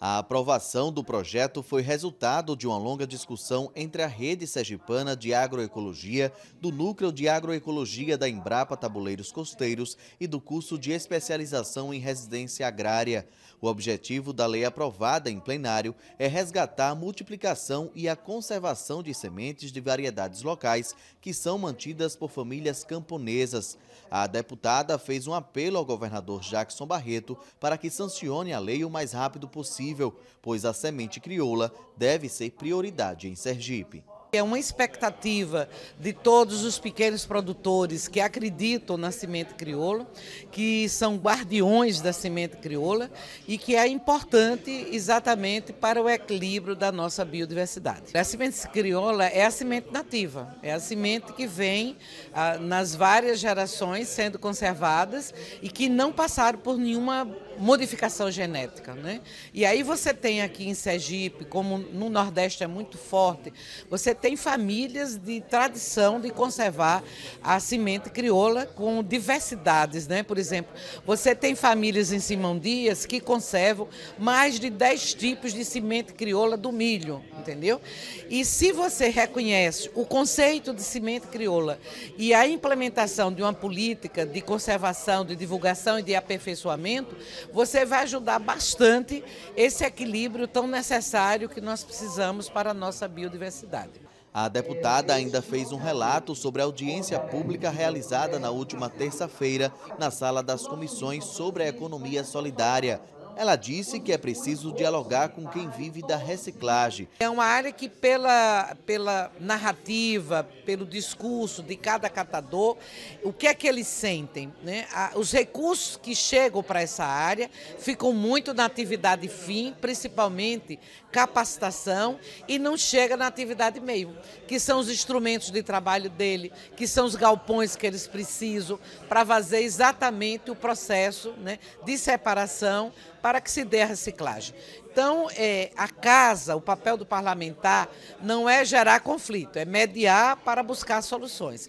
A aprovação do projeto foi resultado de uma longa discussão entre a Rede Sergipana de Agroecologia, do Núcleo de Agroecologia da Embrapa Tabuleiros Costeiros e do curso de especialização em residência agrária. O objetivo da lei aprovada em plenário é resgatar a multiplicação e a conservação de sementes de variedades locais que são mantidas por famílias camponesas. A deputada fez um apelo ao governador Jackson Barreto para que sancione a lei o mais rápido possível possível, pois a semente crioula deve ser prioridade em Sergipe. É uma expectativa de todos os pequenos produtores que acreditam na semente crioula, que são guardiões da semente crioula e que é importante exatamente para o equilíbrio da nossa biodiversidade. A semente crioula é a semente nativa, é a semente que vem ah, nas várias gerações sendo conservadas e que não passaram por nenhuma modificação genética. Né? E aí você tem aqui em Sergipe, como no Nordeste é muito forte, você tem famílias de tradição de conservar a semente crioula com diversidades, né? Por exemplo, você tem famílias em Simão Dias que conservam mais de 10 tipos de semente crioula do milho, entendeu? E se você reconhece o conceito de semente crioula e a implementação de uma política de conservação, de divulgação e de aperfeiçoamento, você vai ajudar bastante esse equilíbrio tão necessário que nós precisamos para a nossa biodiversidade. A deputada ainda fez um relato sobre a audiência pública realizada na última terça-feira na sala das comissões sobre a economia solidária ela disse que é preciso dialogar com quem vive da reciclagem. É uma área que, pela, pela narrativa, pelo discurso de cada catador, o que é que eles sentem? Né? Os recursos que chegam para essa área ficam muito na atividade fim, principalmente capacitação, e não chega na atividade meio, que são os instrumentos de trabalho dele, que são os galpões que eles precisam para fazer exatamente o processo né, de separação para que se dê a reciclagem. Então, é, a casa, o papel do parlamentar não é gerar conflito, é mediar para buscar soluções.